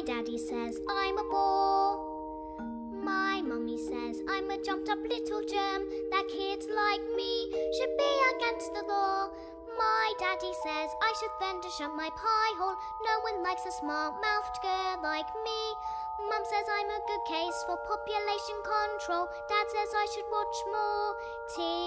My daddy says I'm a bore. My mummy says I'm a jumped up little germ. That kids like me should be against the law. My daddy says I should then to shut my pie hole. No one likes a smart mouthed girl like me. Mum says I'm a good case for population control. Dad says I should watch more TV.